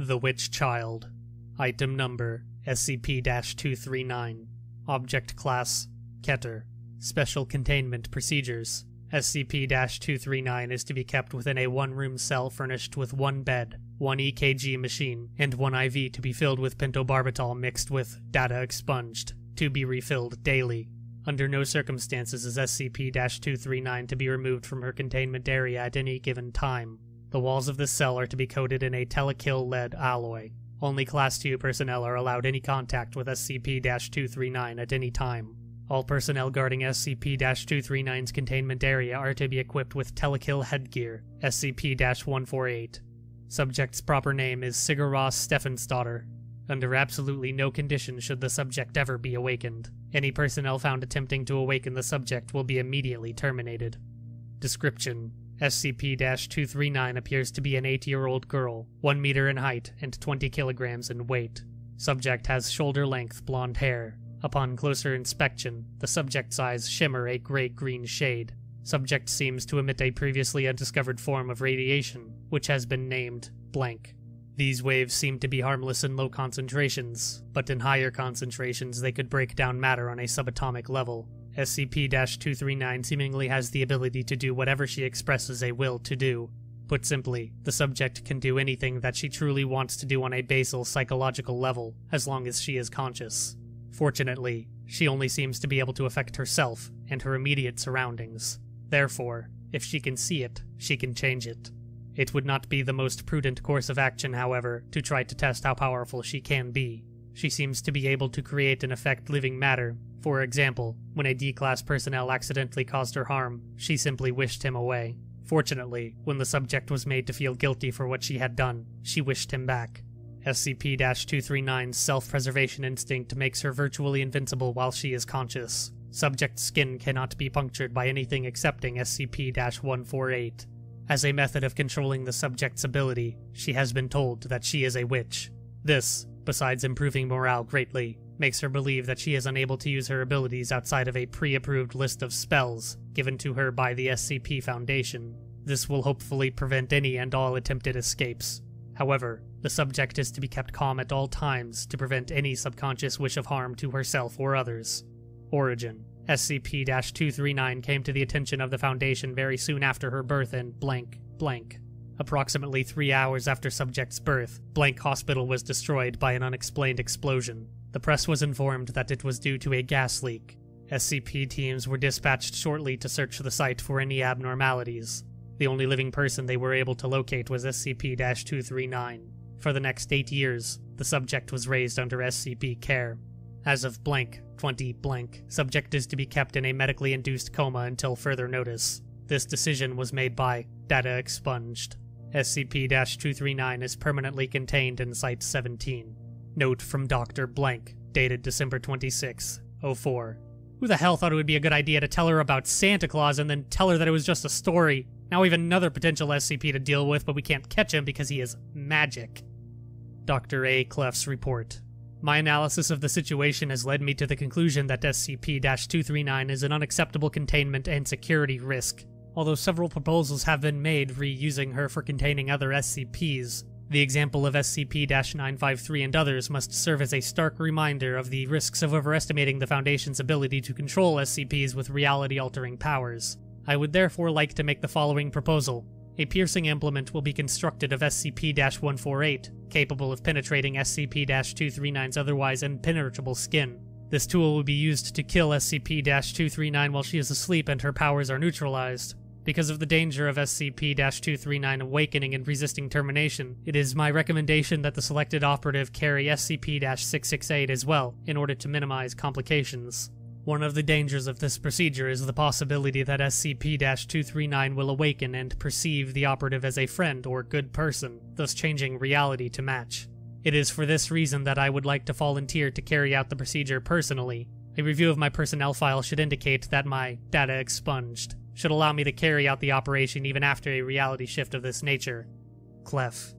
The Witch Child. Item number SCP 239. Object Class Keter. Special Containment Procedures SCP 239 is to be kept within a one room cell furnished with one bed, one EKG machine, and one IV to be filled with pentobarbital mixed with data expunged, to be refilled daily. Under no circumstances is SCP 239 to be removed from her containment area at any given time. The walls of this cell are to be coated in a telekill lead alloy. Only Class 2 personnel are allowed any contact with SCP 239 at any time. All personnel guarding SCP 239's containment area are to be equipped with telekill headgear, SCP 148. Subject's proper name is Sigurrós Stefánsdóttir. Under absolutely no condition should the subject ever be awakened. Any personnel found attempting to awaken the subject will be immediately terminated. Description SCP 239 appears to be an 8 year old girl, 1 meter in height and 20 kilograms in weight. Subject has shoulder length blonde hair. Upon closer inspection, the subject's eyes shimmer a gray green shade. Subject seems to emit a previously undiscovered form of radiation, which has been named blank. These waves seem to be harmless in low concentrations, but in higher concentrations they could break down matter on a subatomic level. SCP 239 seemingly has the ability to do whatever she expresses a will to do. Put simply, the subject can do anything that she truly wants to do on a basal psychological level, as long as she is conscious. Fortunately, she only seems to be able to affect herself and her immediate surroundings. Therefore, if she can see it, she can change it. It would not be the most prudent course of action, however, to try to test how powerful she can be. She seems to be able to create and affect living matter for example, when a D-Class personnel accidentally caused her harm, she simply wished him away. Fortunately, when the subject was made to feel guilty for what she had done, she wished him back. SCP-239's self-preservation instinct makes her virtually invincible while she is conscious. Subject's skin cannot be punctured by anything excepting SCP-148. As a method of controlling the subject's ability, she has been told that she is a witch. This, besides improving morale greatly, makes her believe that she is unable to use her abilities outside of a pre-approved list of spells given to her by the SCP Foundation. This will hopefully prevent any and all attempted escapes. However, the subject is to be kept calm at all times to prevent any subconscious wish of harm to herself or others. Origin SCP 239 came to the attention of the Foundation very soon after her birth in blank blank. Approximately three hours after subject's birth, Blank Hospital was destroyed by an unexplained explosion. The press was informed that it was due to a gas leak. SCP teams were dispatched shortly to search the site for any abnormalities. The only living person they were able to locate was SCP 239. For the next eight years, the subject was raised under SCP care. As of blank 20 blank, subject is to be kept in a medically induced coma until further notice. This decision was made by Data Expunged. SCP 239 is permanently contained in Site 17. Note from Dr. Blank, dated December 26, 04. Who the hell thought it would be a good idea to tell her about Santa Claus and then tell her that it was just a story? Now we have another potential SCP to deal with, but we can't catch him because he is magic. Dr. A. Clef's report. My analysis of the situation has led me to the conclusion that SCP 239 is an unacceptable containment and security risk. Although several proposals have been made reusing her for containing other SCPs, the example of SCP-953 and others must serve as a stark reminder of the risks of overestimating the Foundation's ability to control SCPs with reality-altering powers. I would therefore like to make the following proposal. A piercing implement will be constructed of SCP-148, capable of penetrating SCP-239's otherwise impenetrable skin. This tool will be used to kill SCP-239 while she is asleep and her powers are neutralized. Because of the danger of SCP-239 awakening and resisting termination, it is my recommendation that the selected operative carry SCP-668 as well, in order to minimize complications. One of the dangers of this procedure is the possibility that SCP-239 will awaken and perceive the operative as a friend or good person, thus changing reality to match. It is for this reason that I would like to volunteer to carry out the procedure personally. A review of my personnel file should indicate that my data expunged should allow me to carry out the operation even after a reality shift of this nature. Clef.